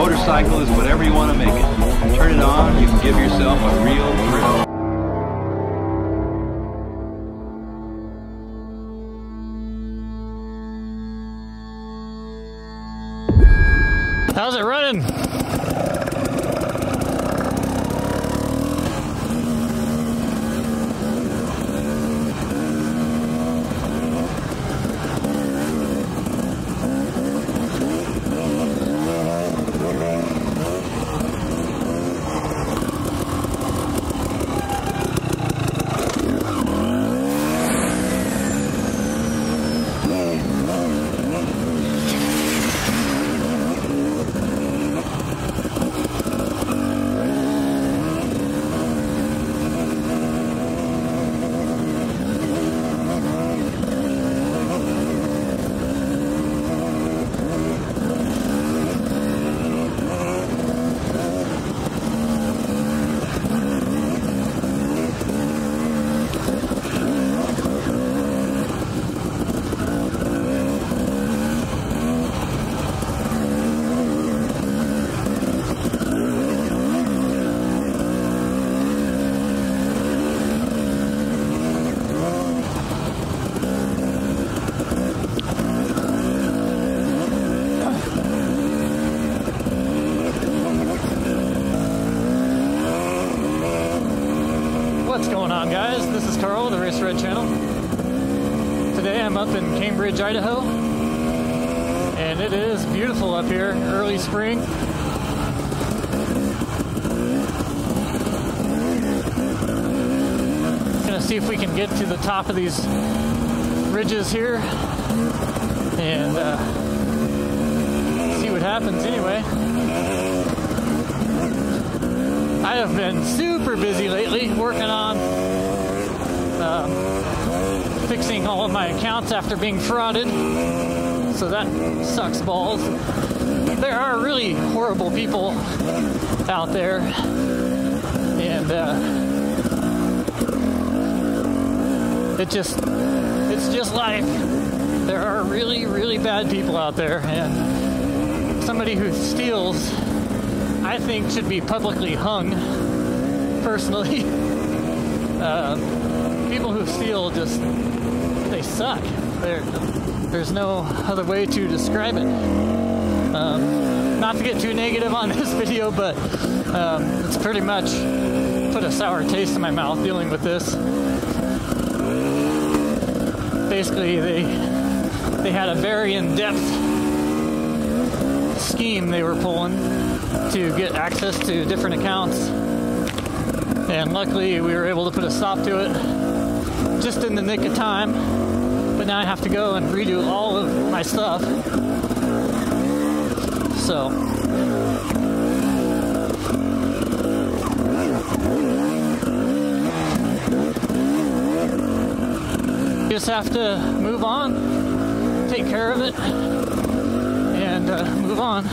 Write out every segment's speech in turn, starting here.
motorcycle is whatever you want to make it. Turn it on, you can give yourself a real thrill. How's it running? What's going on, guys? This is Carl, the RacerRed channel. Today I'm up Cambridge, Idaho, and it is beautiful up here, early spring. Gonna see if we can get to the top of these ridges here and uh, see what happens anyway. I have been super busy lately working on um, fixing all of my accounts after being frauded. So that sucks balls. There are really horrible people out there. And uh, it just, it's just life. There are really, really bad people out there. And somebody who steals I think should be publicly hung. Personally, uh, people who steal just they suck. They're, there's no other way to describe it. Um, not to get too negative on this video, but um, it's pretty much put a sour taste in my mouth dealing with this. Basically, they they had a very in-depth scheme they were pulling to get access to different accounts. And luckily, we were able to put a stop to it just in the nick of time. But now I have to go and redo all of my stuff. So. Just have to move on, take care of it, and uh, move on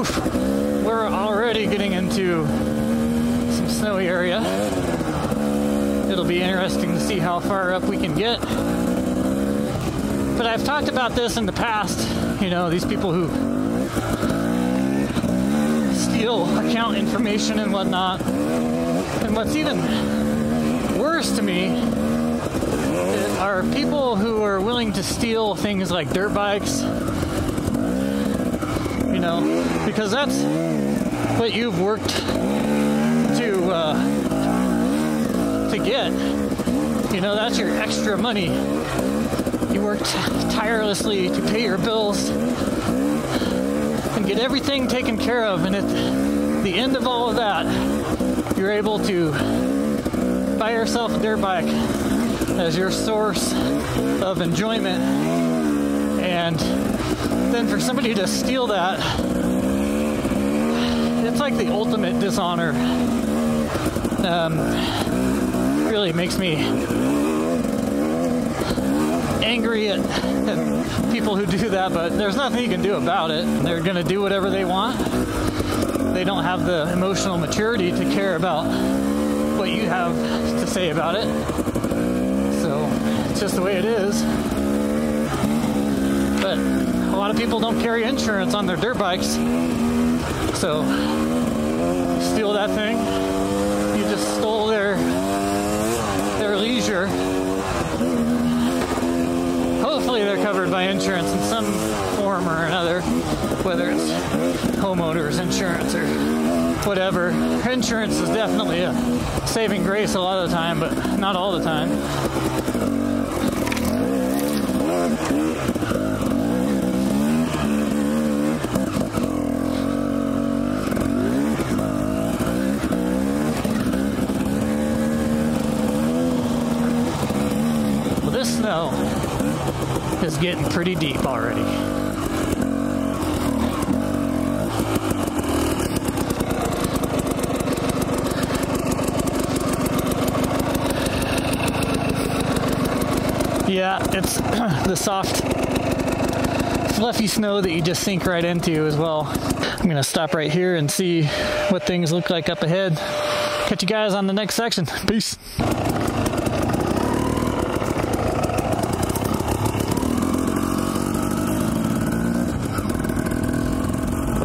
Oof, we're already getting into some snowy area. It'll be interesting to see how far up we can get. But I've talked about this in the past, you know, these people who steal account information and whatnot. And what's even worse to me are people who are willing to steal things like dirt bikes, you know, because that's what you've worked to uh, get. You know, that's your extra money. You worked tirelessly to pay your bills and get everything taken care of, and at the end of all of that, you're able to buy yourself a dirt bike as your source of enjoyment. And then for somebody to steal that, it's like the ultimate dishonor. Um, really makes me angry at, at, people who do that, but there's nothing you can do about it. They're going to do whatever they want. They don't have the emotional maturity to care about what you have to say about it. So it's just the way it is. But a lot of people don't carry insurance on their dirt bikes. So, steal that thing. You just stole their their leisure. Hopefully, they're covered by insurance in some form or another, whether it's homeowners insurance or whatever. Insurance is definitely a saving grace a lot of the time, but not all the time. Well, this snow is getting pretty deep already. Yeah, it's the soft, fluffy snow that you just sink right into as well. I'm gonna stop right here and see what things look like up ahead. Catch you guys on the next section. Peace.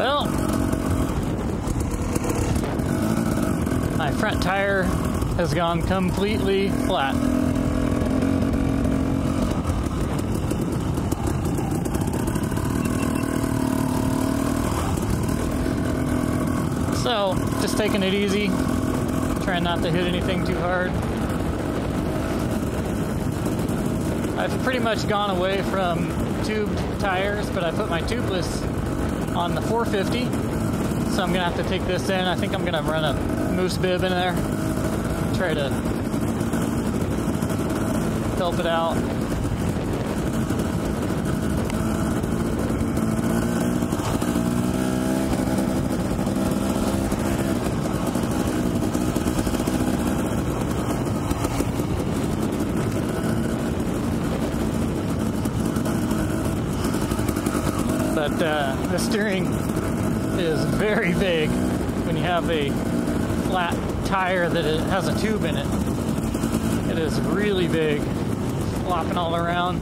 Well, my front tire has gone completely flat. So, just taking it easy, trying not to hit anything too hard. I've pretty much gone away from tubed tires, but I put my tubeless on the 450. So I'm gonna have to take this in. I think I'm gonna run a mousse bib in there. Try to help it out. But uh, the steering is very big when you have a flat tire that has a tube in it. It is really big, flopping all around.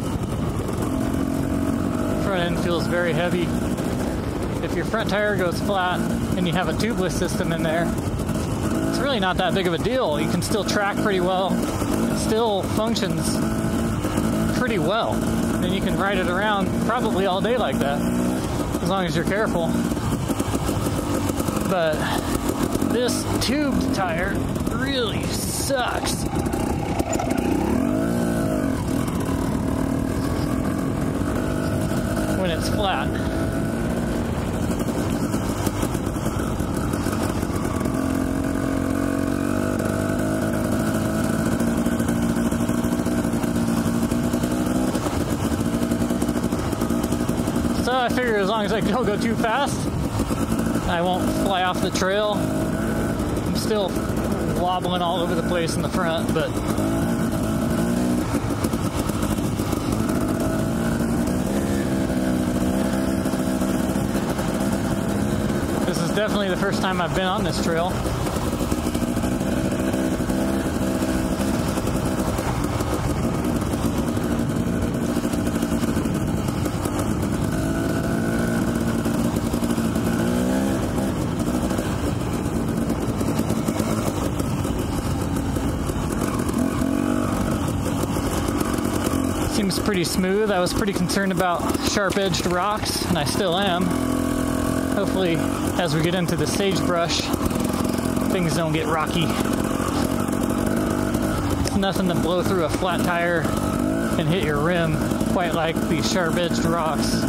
Front end feels very heavy. If your front tire goes flat and you have a tubeless system in there, it's really not that big of a deal. You can still track pretty well. It still functions pretty well. And you can ride it around probably all day like that as long as you're careful. But this tubed tire really sucks. When it's flat. Figure as long as I don't go too fast, I won't fly off the trail. I'm still wobbling all over the place in the front, but this is definitely the first time I've been on this trail. Seems pretty smooth. I was pretty concerned about sharp edged rocks, and I still am. Hopefully, as we get into the sagebrush, things don't get rocky. It's nothing to blow through a flat tire and hit your rim quite like these sharp edged rocks.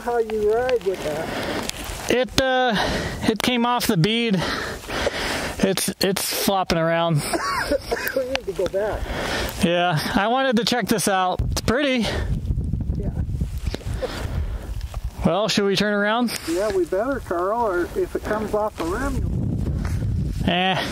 How you ride with that. It uh, it came off the bead. It's it's flopping around. we need to go back. Yeah, I wanted to check this out. It's pretty. Yeah. Well, should we turn around? Yeah, we better, Carl, or if it comes off the rim, Eh.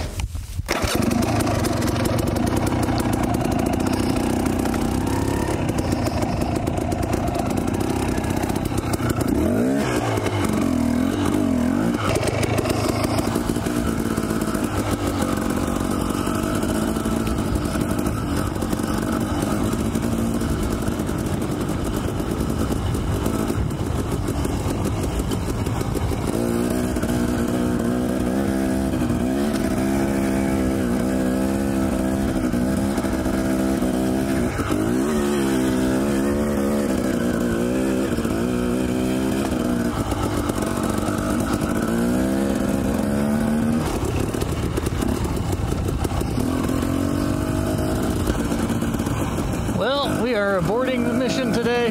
Well, we are aborting the mission today.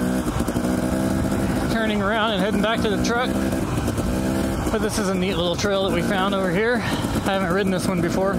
Turning around and heading back to the truck. But this is a neat little trail that we found over here. I haven't ridden this one before.